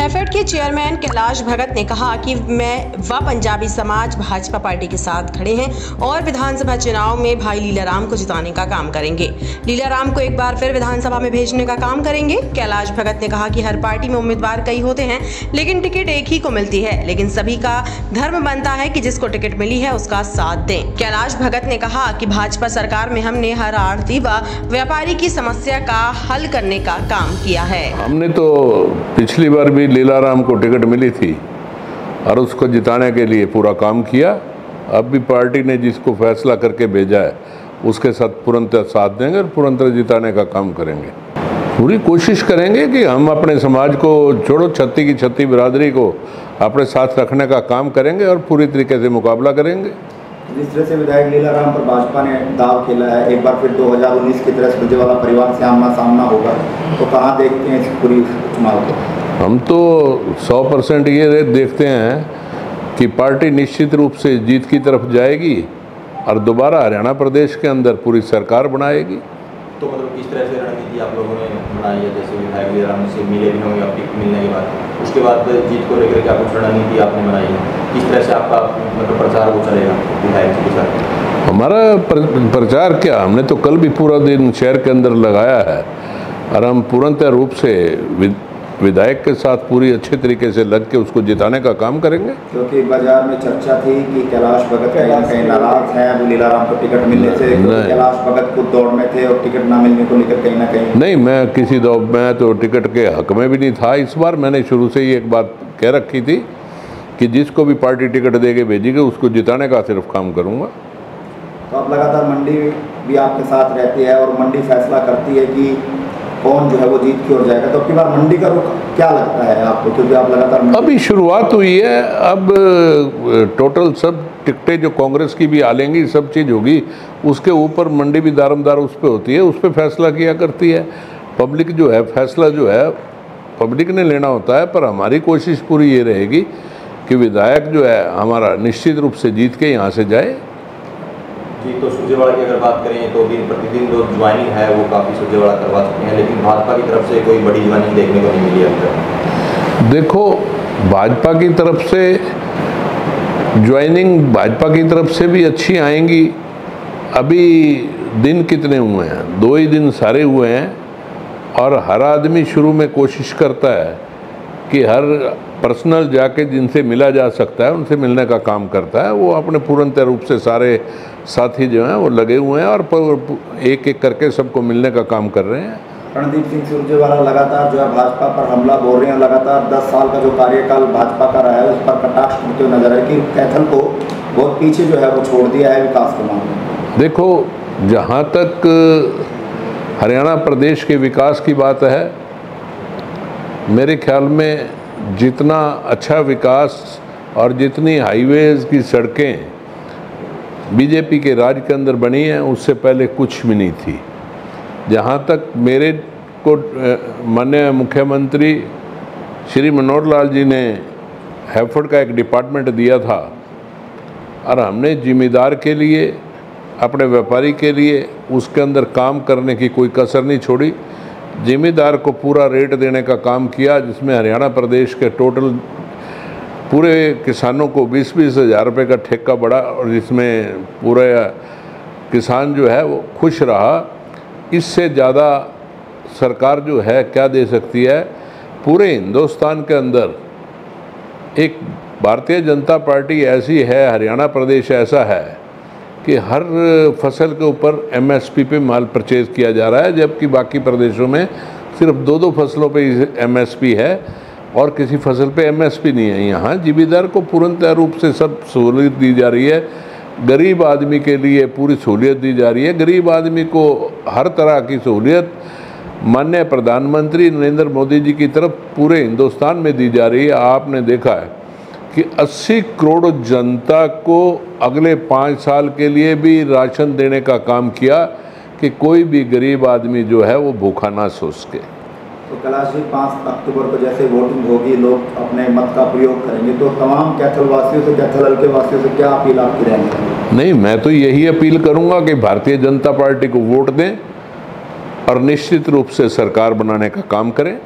हैफेड के चेयरमैन कैलाश भगत ने कहा कि मैं व पंजाबी समाज, भाजपा पार्टी के साथ खड़े हैं और विधानसभा चुनाव में भाई लीलाराम को जिताने का काम करेंगे। लीलाराम को एक बार फिर विधानसभा में भेजने का काम करेंगे। कैलाश भगत ने कहा कि हर पार्टी में उम्मीदवार कई होते हैं, लेकिन टिकट एक ही को मिलती है, लेकिन सभी का धर्म बनता है कि जिसको टिकट मिली है उसका साथ दें। कैलाश भगत ने कहा कि भाजपा सरकार में हमने हर आड़ती व व्यापारी की समस्या का हल करने का काम किया है। हमने तो पिछली बार भी लीलाराम को टिकट मिली थी और उसको जिताने के लिए पूरा काम किया। अब भी पार्टी ने जिसको फैसला करके भेजा है, उसके साथ तुरंत साथ देंगे और तुरंत जिताने का काम करेंगे। पूरी कोशिश करेंगे कि हम अपने समाज को छोड़ो, छत्ती की छत्ती बिरादरी को अपने साथ रखने का काम करेंगे और पूरी तरीके से मुकाबला करेंगे। जिस तरह से विधायक लीलाराम पर भाजपा ने दाव खेला है, एक बार फिर 2019 की तरह वाला परिवार से आमना सामना होगा तो कहाँ देखते हैं इस पूरी चुनाव को? हम तो 100 परसेंट ये रेट देखते हैं कि पार्टी निश्चित रूप से जीत की तरफ़ जाएगी और दोबारा हरियाणा प्रदेश के अंदर पूरी सरकार बनाएगी। तो मतलब किस तरह से रणनीति आप लोगों ने बनाई है? जैसे विधायक से मिले भी होंगे टिकट मिलने के बाद। उसके बाद जीत को लेकर क्या कुछ रणनीति आपने बनाई है? किस तरह से आपका मतलब प्रचार वो चलेगा विधायक जी के साथ? हमारा प्रचार क्या? हमने तो कल भी पूरा दिन शहर के अंदर लगाया है और हम पूर्णतः रूप से विधायक के साथ पूरी अच्छे तरीके से लग के उसको जिताने का काम करेंगे? क्योंकि बाज़ार में चर्चा थी कि कैलाश भगत कहीं ना कहीं नाराज़ हैं अभी लीलाराम को टिकट मिलने से कैलाश भगत खुद दौड़ में थे और टिकट ना मिलने को लेकर कहीं ना कहीं। नहीं मैं किसी दौ में तो टिकट के हक में भी नहीं था। इस बार मैंने शुरू से ही एक बात कह रखी थी कि जिसको भी पार्टी टिकट दे के भेजेगी उसको जिताने का सिर्फ़ काम करूँगा। तो अब लगातार मंडी भी आपके साथ रहती है और मंडी फैसला करती है कि कौन जो है वो जीत की ओर जाएगा। तो अब की बार मंडी का रुख क्या लगता है आपको? क्योंकि आप लगातार अभी शुरुआत हुई है। अब टोटल सब टिकटें जो कांग्रेस की भी आ लेंगी सब चीज़ होगी, उसके ऊपर मंडी भी दारमदार उस पर होती है, उस पर फैसला किया करती है। पब्लिक जो है, फैसला जो है, पब्लिक ने लेना होता है, पर हमारी कोशिश पूरी ये रहेगी कि विधायक जो है, हमारा निश्चित रूप से जीत के यहाँ से जाए। जी तो सुरजेवाड़ा की अगर बात करें तो दिन प्रतिदिन जो ज्वाइनिंग है, वो काफ़ी सुरजेवाड़ा करवा चुके हैं, लेकिन भाजपा की तरफ़ से कोई बड़ी ज्वाइनिंग देखने को नहीं मिली अभी तक। देखो, भाजपा की तरफ़ से ज्वाइनिंग भाजपा की तरफ़ से भी अच्छी आएँगी। अभी दिन कितने हुए हैं? दो ही दिन सारे हुए हैं, और हर आदमी शुरू में कोशिश करता है कि हर पर्सनल जाके जिनसे मिला जा सकता है उनसे मिलने का काम करता है वो अपने पूर्णतः रूप से सारे साथी जो हैं वो लगे हुए हैं और एक एक करके सबको मिलने का काम कर रहे हैं। रणदीप सिंह सुरजेवाला लगातार जो है भाजपा पर हमला बोल रहे हैं लगातार 10 साल का जो कार्यकाल भाजपा का रहा है उस पर कटाक्ष करते हुए नज़र है कि कैथल को बहुत पीछे जो है वो छोड़ दिया है विकास के मामले में। देखो जहाँ तक हरियाणा प्रदेश के विकास की बात है मेरे ख्याल में जितना अच्छा विकास और जितनी हाईवेज की सड़कें बीजेपी के राज के अंदर बनी हैं, उससे पहले कुछ भी नहीं थी। जहाँ तक मेरे को माननीय मुख्यमंत्री श्री मनोहर लाल जी ने हैफर्ड का एक डिपार्टमेंट दिया था और हमने जिम्मेदार के लिए, अपने व्यापारी के लिए उसके अंदर काम करने की कोई कसर नहीं छोड़ी। जिम्मेदार को पूरा रेट देने का काम किया, जिसमें हरियाणा प्रदेश के टोटल पूरे किसानों को बीस बीस हज़ार रुपये का ठेका बढ़ा और जिसमें पूरा किसान जो है वो खुश रहा। इससे ज़्यादा सरकार जो है क्या दे सकती है? पूरे हिंदुस्तान के अंदर एक भारतीय जनता पार्टी ऐसी है, हरियाणा प्रदेश ऐसा है कि हर फ़सल के ऊपर एमएसपी पे माल परचेज किया जा रहा है, जबकि बाकी प्रदेशों में सिर्फ़ दो दो फ़सलों पे एमएसपी है और किसी फ़सल पे एमएसपी नहीं है। यहाँ जिम्मेदार को पूर्णतः रूप से सब सहूलियत दी जा रही है। गरीब आदमी के लिए पूरी सहूलियत दी जा रही है। गरीब आदमी को हर तरह की सहूलियत माननीय प्रधानमंत्री नरेंद्र मोदी जी की तरफ़ पूरे हिंदुस्तान में दी जा रही है। आपने देखा है। कि 80 करोड़ जनता को अगले पाँच साल के लिए भी राशन देने का काम किया कि कोई भी गरीब आदमी जो है वो भूखा ना सो सके तो कैलाश जी पाँच अक्टूबर को जैसे वोटिंग होगी लोग अपने मत का प्रयोग करेंगे। तो तमाम कैथल वासियों से कैथल हल्के वासियों से क्या अपील आपकी रहेंगी नहीं मैं तो यही अपील करूँगा कि भारतीय जनता पार्टी को वोट दें और निश्चित रूप से सरकार बनाने का काम करें।